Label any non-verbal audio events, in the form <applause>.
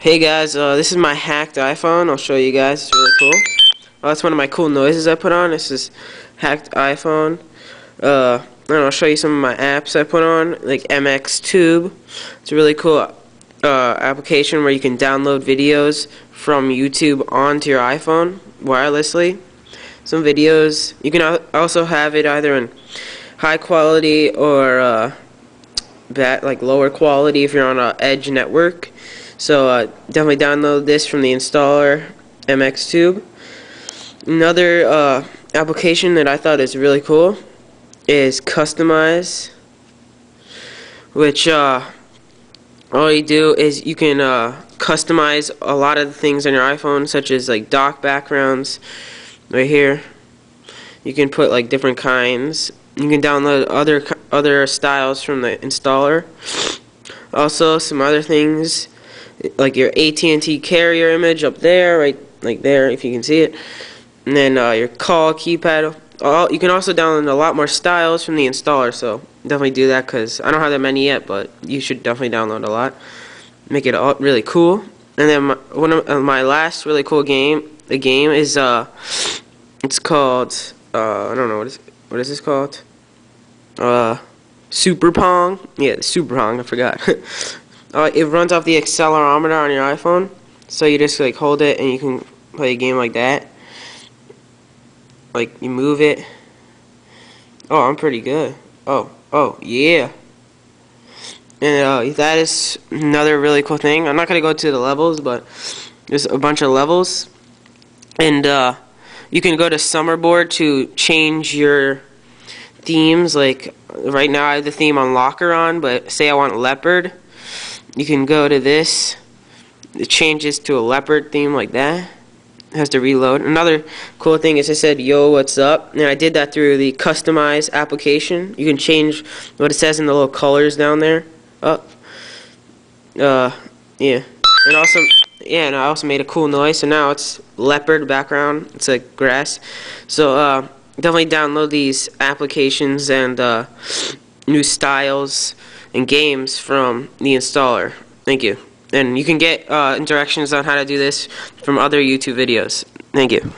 Hey guys, uh, this is my hacked iPhone. I'll show you guys. It's really cool. Oh, that's one of my cool noises I put on. This is hacked iPhone. Uh, and I'll show you some of my apps I put on, like MX Tube. It's a really cool uh, application where you can download videos from YouTube onto your iPhone wirelessly. Some videos. You can also have it either in high quality or uh, like lower quality if you're on an edge network. So uh, definitely download this from the installer MXTube. Another uh, application that I thought is really cool is Customize, which uh, all you do is you can uh, customize a lot of the things on your iPhone, such as like dock backgrounds, right here. You can put like different kinds. You can download other other styles from the installer. Also, some other things like your AT&T carrier image up there, right, like there, if you can see it. And then uh, your call keypad. All, you can also download a lot more styles from the installer, so definitely do that because I don't have that many yet, but you should definitely download a lot. Make it all really cool. And then my, one of uh, my last really cool game, the game is uh, it's called uh, I don't know what is what is this called? Uh, Super Pong. Yeah, Super Pong. I forgot. <laughs> uh, it runs off the accelerometer on your iPhone. So you just like hold it and you can play a game like that. Like you move it. Oh, I'm pretty good. Oh, oh, yeah. And uh, that is another really cool thing. I'm not going to go to the levels, but there's a bunch of levels. And uh, you can go to Summerboard to change your themes. Like right now I have the theme on Locker on, but say I want Leopard you can go to this. It changes to a leopard theme like that. It has to reload. Another cool thing is I said yo what's up? And I did that through the customize application. You can change what it says in the little colors down there. Up. Uh yeah. And also yeah and I also made a cool noise. So now it's leopard background. It's like grass. So uh definitely download these applications and uh new styles and games from the installer. Thank you. And you can get uh, on how to do this from other YouTube videos. Thank you.